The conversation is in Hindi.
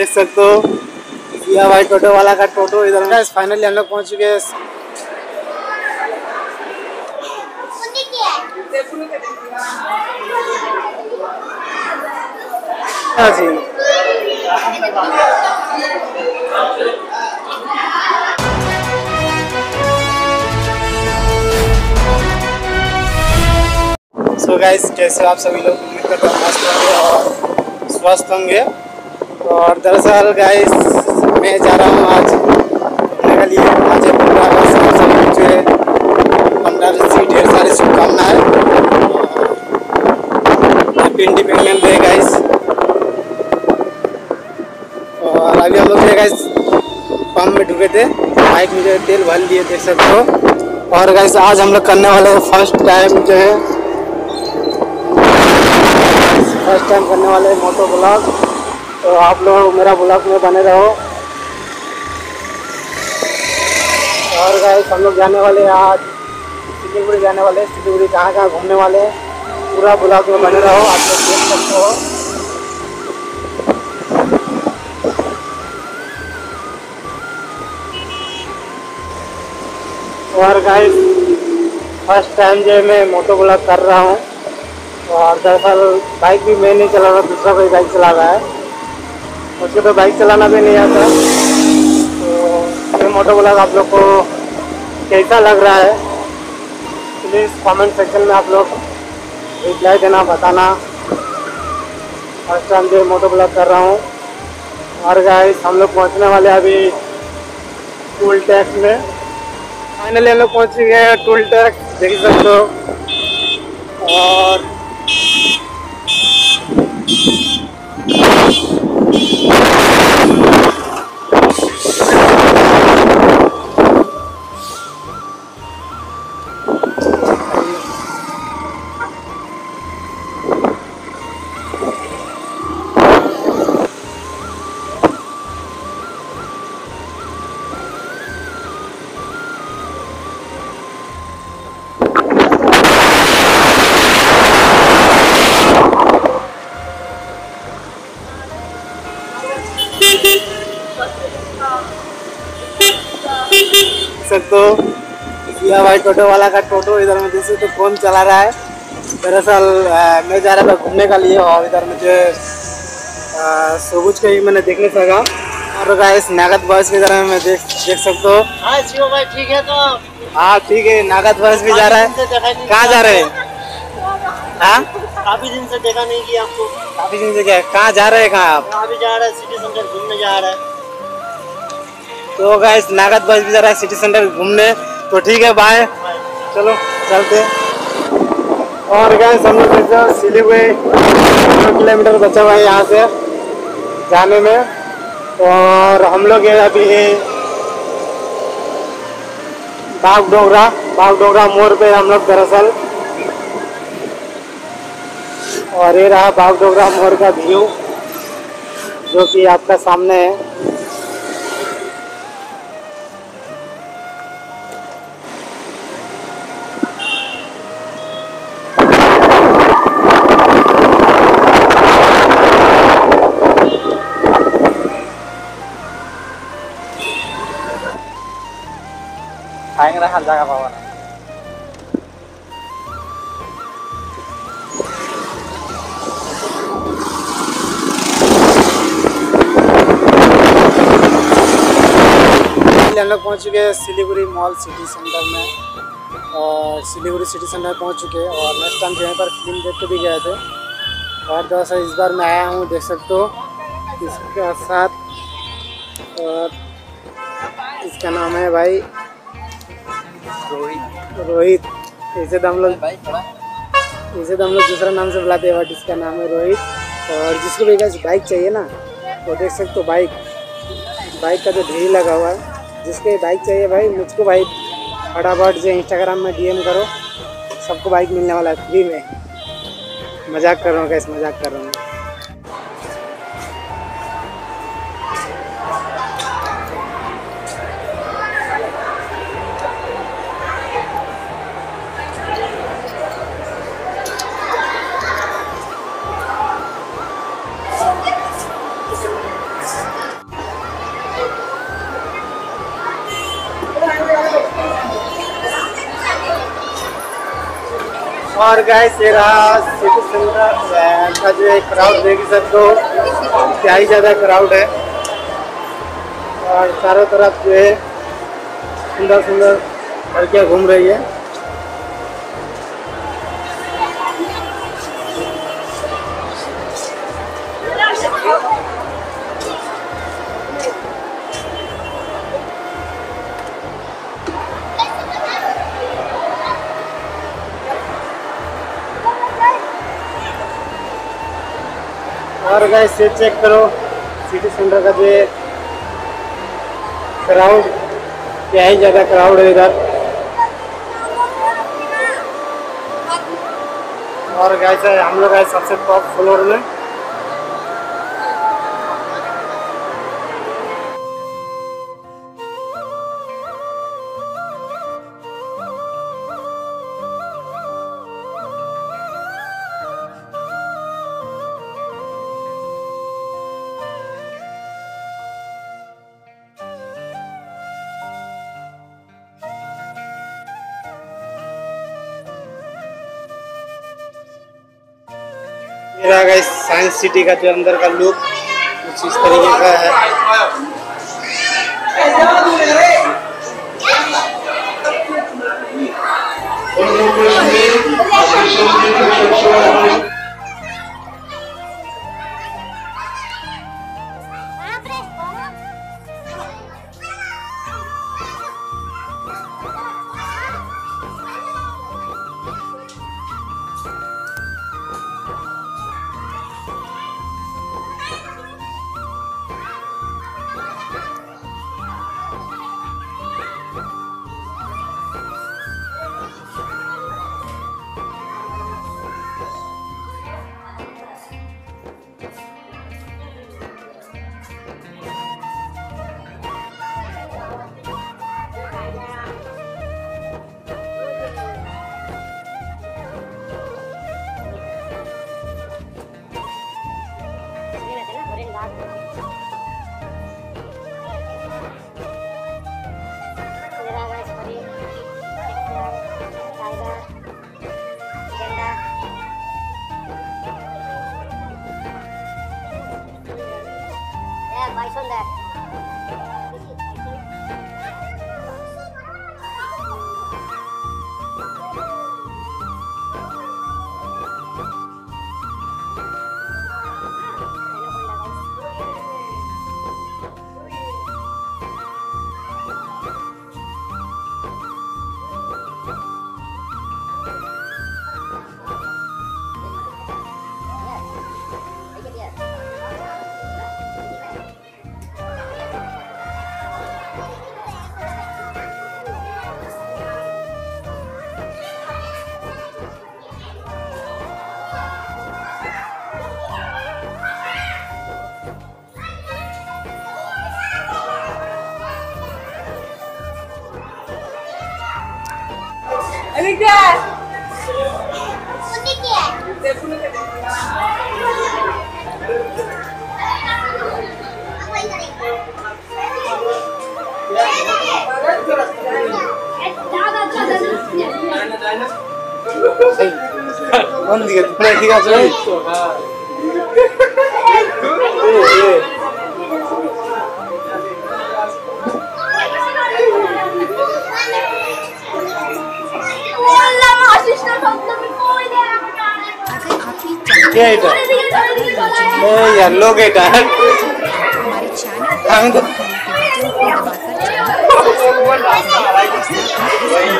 देख सकते हो। यह भाई टोटो वाला का टोटो इधर में। फाइनली हम लोग पहुँच चुके हैं। हाँ जी। सो गाइस कैसे आप सभी लोग? उम्मीद करता हूँ मस्त होंगे और स्वस्थ होंगे। और दरअसल गाइस मैं जा रहा हूँ आज के लिए आज है, पंद्रह अगस्त सभी मुझे पंद्रह से ढेर सारी शुभकामनाएँ हैप्पी इंडिपेंडेंस डे गाइस और अभी हम लोग जो है गाइस पंप में ढुके थे। बाइक में जो है तेल भर लिए देख सकते हो और गाइस आज हम लोग करने वाले हैं फ़र्स्ट टाइम जो है फ़र्स्ट टाइम करने वाले मोटो ब्लॉग तो आप लोग मेरा ब्लॉग में बने रहो। और गाइस हम लोग जाने वाले हैं आज सिलीगुड़ी जाने वाले हैं। सिलीगुड़ी कहाँ कहाँ घूमने वाले हैं? पूरा ब्लॉग में बने रहो, आप लोग देख सकते हो। और गाइस फ़र्स्ट टाइम जो मैं मोटो ब्लॉग कर रहा हूँ। और दरअसल बाइक भी मैं नहीं चला रहा, दूसरा कोई बाइक चला रहा है। उसको तो बाइक चलाना भी नहीं आता। तो मोटो ब्लॉग आप लोग को कैसा लग रहा है? प्लीज़ कमेंट सेक्शन में आप लोग रिप्लाई देना, बताना। फ़र्स्ट टाइम जो मोटो ब्लॉग कर रहा हूँ। और गाइस हम लोग पहुँचने वाले अभी टूल टैक्स में। फाइनली हम लोग पहुँच गए टूल टैक्स देख सकते हो। और हो यह भाई टोटो वाला का टोटो इधर में जैसे तो कौन चला रहा है। दरअसल मैं जा रहा था घूमने का लिए और इधर मुझे सबूज का ही मैंने देखने सका और गाइस नागद बॉयस की तरह मैं देख देख सकते हो। हाँ भाई ठीक है तो। हाँ ठीक है नागद बॉयस भी जा रहा है। कहाँ जा रहे हैं? हाँ? काफ़ी दिन से देखा नहीं कि आपको। काफ़ी दिन से क्या है? कहाँ जा रहे हैं कहाँ आप? अभी जा रहा है सिटी सेंटर घूमने जा रहा है। तो गाइस नागद बॉयस भी जा रहा है सिटी सेंटर घूमने। तो ठीक है बाय चलो, चलते और गैस हम लोग सिलीगुड़ी दो किलोमीटर बचा हुआ है यहाँ से जाने में। और हम लोग अभी बाग डोगरा बाग डोगरा मोड़ पे हम लोग दरअसल। और ये रहा बाग डोगरा मोड़ का व्यू जो कि आपका सामने है। खाएँगे ना, हर जगह पावा ना हम लोग पहुँच चुके हैं सिलीगुड़ी मॉल सिटी सेंटर में। और सिलीगुड़ी सिटी सेंटर पहुँच चुके हैं और नेक्स्ट टाइम यहीं पर फ़िल्म देख के भी गए थे। और दरअसल इस बार मैं आया हूँ, देख सकते हो। इसके साथ, और इसका नाम है भाई रोहित। इसे तो हम लोग इसे तो हम लोग दूसरा नाम से बुलाते हैं बट इसका नाम है रोहित। और जिसको भी गैस बाइक चाहिए ना वो देख सकते हो बाइक बाइक का जो ढेरी लगा हुआ है जिसको बाइक चाहिए भाई मुझको भाई फटाफट जो इंस्टाग्राम में डीएम करो। सबको बाइक मिलने वाला है फ्री में। मज़ाक कर रहा हूँ कैसे मज़ाक कर रहा हूँ। और गैस ये रहा सिटी सेंटर का जो एक क्राउड देगी सर तो क्या ही ज़्यादा क्राउड है। और चारों तरफ़ जो है सुंदर सुंदर लड़कियाँ घूम रही है। और गैस ये चेक करो। सिटी सेंटर का जो क्राउड क्या ही ज़्यादा क्राउड है इधर। और गैस हम लोग आए सबसे टॉप फ्लोर में मेरा गैस साइंस सिटी का जो अंदर का लुक कुछ इस तरीके का है। Bison কোন দিকে তোমরা ঠিক আছে गेट येलो गेट है।